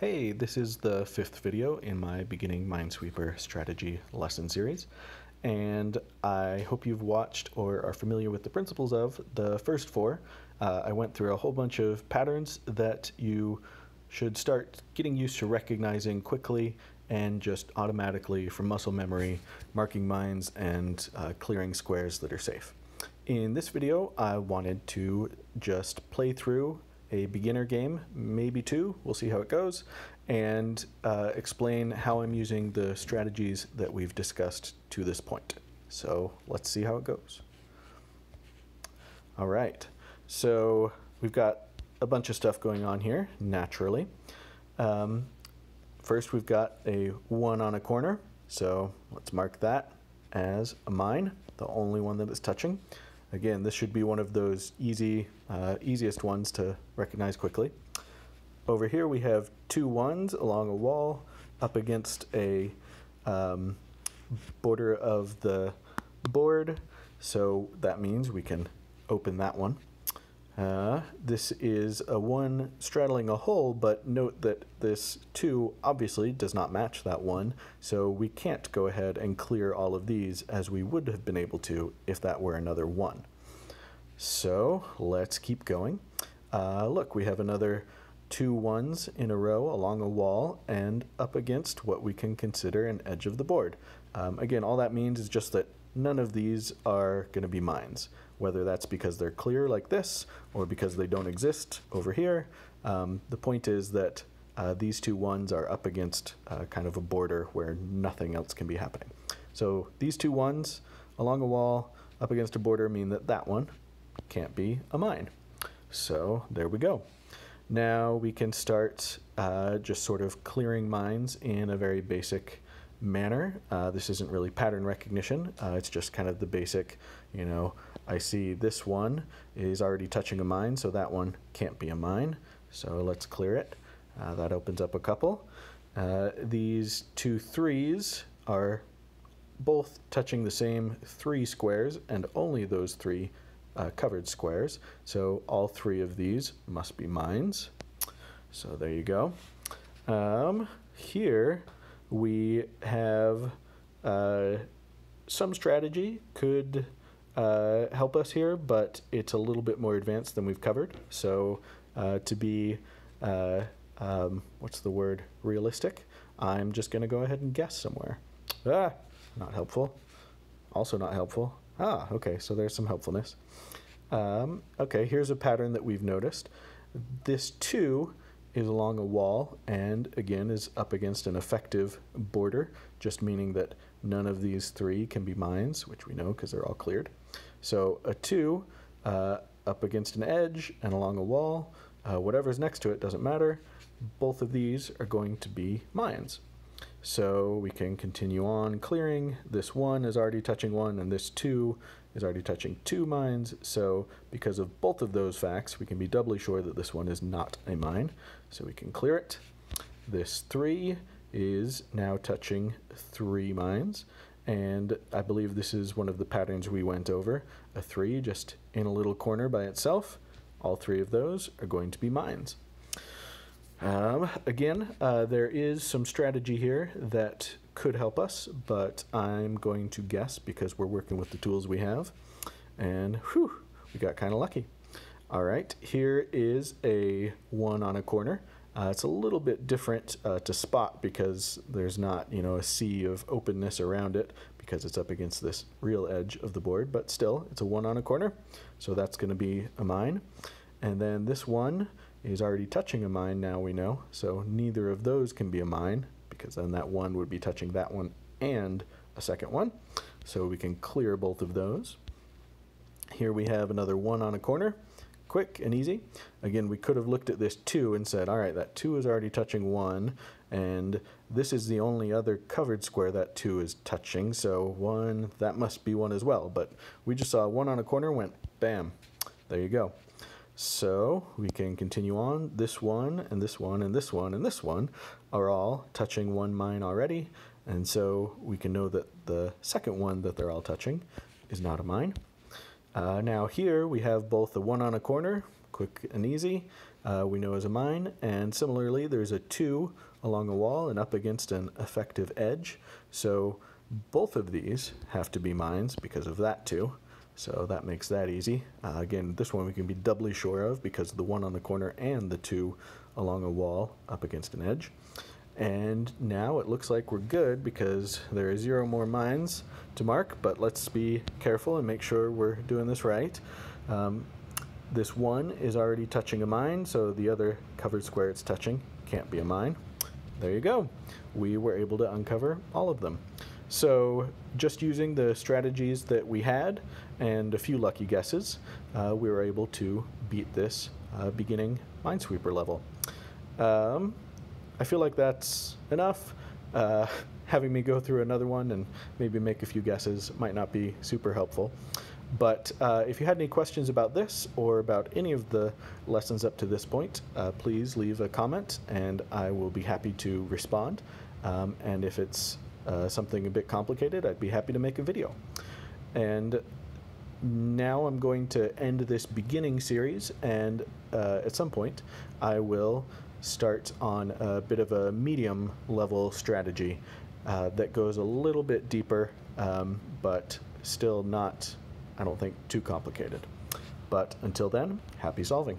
Hey, this is the fifth video in my beginning Minesweeper strategy lesson series, and I hope you've watched or are familiar with the principles of the first four. Uh, I went through a whole bunch of patterns that you should start getting used to recognizing quickly and just automatically from muscle memory marking mines and uh, clearing squares that are safe. In this video, I wanted to just play through a beginner game, maybe two, we'll see how it goes, and uh, explain how I'm using the strategies that we've discussed to this point. So let's see how it goes. All right, so we've got a bunch of stuff going on here, naturally. Um, first, we've got a one on a corner, so let's mark that as a mine, the only one that is touching. Again, this should be one of those easy, uh, easiest ones to recognize quickly. Over here we have two ones along a wall up against a um, border of the board. So that means we can open that one. Uh, this is a one straddling a hole, but note that this two obviously does not match that one, so we can't go ahead and clear all of these as we would have been able to if that were another one. So let's keep going. Uh, look, we have another two ones in a row along a wall and up against what we can consider an edge of the board. Um, again, all that means is just that none of these are going to be mines whether that's because they're clear like this or because they don't exist over here. Um, the point is that uh, these two ones are up against uh, kind of a border where nothing else can be happening. So these two ones along a wall up against a border mean that that one can't be a mine. So there we go. Now we can start uh, just sort of clearing mines in a very basic manner. Uh, this isn't really pattern recognition. Uh, it's just kind of the basic, you know, I see this one is already touching a mine, so that one can't be a mine. So let's clear it. Uh, that opens up a couple. Uh, these two threes are both touching the same three squares and only those three uh, covered squares. So all three of these must be mines. So there you go. Um, here we have uh, some strategy could uh, help us here, but it's a little bit more advanced than we've covered. So uh, to be, uh, um, what's the word, realistic, I'm just going to go ahead and guess somewhere. Ah, not helpful. Also not helpful. Ah, okay, so there's some helpfulness. Um, okay, here's a pattern that we've noticed. This 2 is along a wall and again is up against an effective border, just meaning that none of these three can be mines, which we know because they're all cleared. So a 2 uh, up against an edge and along a wall, uh, whatever's next to it doesn't matter. Both of these are going to be mines. So we can continue on clearing. This 1 is already touching 1 and this 2 is already touching 2 mines. So because of both of those facts, we can be doubly sure that this one is not a mine. So we can clear it. This 3 is now touching 3 mines. And I believe this is one of the patterns we went over. A 3 just in a little corner by itself. All three of those are going to be mines. Um, again, uh, there is some strategy here that could help us, but I'm going to guess because we're working with the tools we have. And whew, we got kind of lucky. All right, here is a one on a corner. Uh, it's a little bit different uh, to spot because there's not, you know, a sea of openness around it because it's up against this real edge of the board, but still, it's a one on a corner, so that's going to be a mine. And then this one is already touching a mine now we know, so neither of those can be a mine because then that one would be touching that one and a second one. So we can clear both of those. Here we have another one on a corner quick and easy. Again, we could have looked at this 2 and said, all right, that 2 is already touching 1, and this is the only other covered square that 2 is touching, so 1, that must be 1 as well. But we just saw 1 on a corner, went bam, there you go. So we can continue on. This one, and this one, and this one, and this one are all touching one mine already, and so we can know that the second one that they're all touching is not a mine. Uh, now here we have both the one on a corner, quick and easy, uh, we know is a mine, and similarly, there's a 2 along a wall and up against an effective edge. So both of these have to be mines because of that 2. So that makes that easy. Uh, again, this one we can be doubly sure of because of the one on the corner and the two along a wall up against an edge. And now it looks like we're good because there are zero more mines to mark, but let's be careful and make sure we're doing this right. Um, this one is already touching a mine, so the other covered square it's touching can't be a mine. There you go. We were able to uncover all of them. So just using the strategies that we had and a few lucky guesses, uh, we were able to beat this uh, beginning Minesweeper level. Um, I feel like that's enough. Uh, having me go through another one and maybe make a few guesses might not be super helpful. But uh, if you had any questions about this or about any of the lessons up to this point, uh, please leave a comment and I will be happy to respond. Um, and if it's uh, something a bit complicated, I'd be happy to make a video. And now I'm going to end this beginning series, and uh, at some point, I will start on a bit of a medium level strategy uh, that goes a little bit deeper, um, but still not, I don't think, too complicated. But until then, happy solving.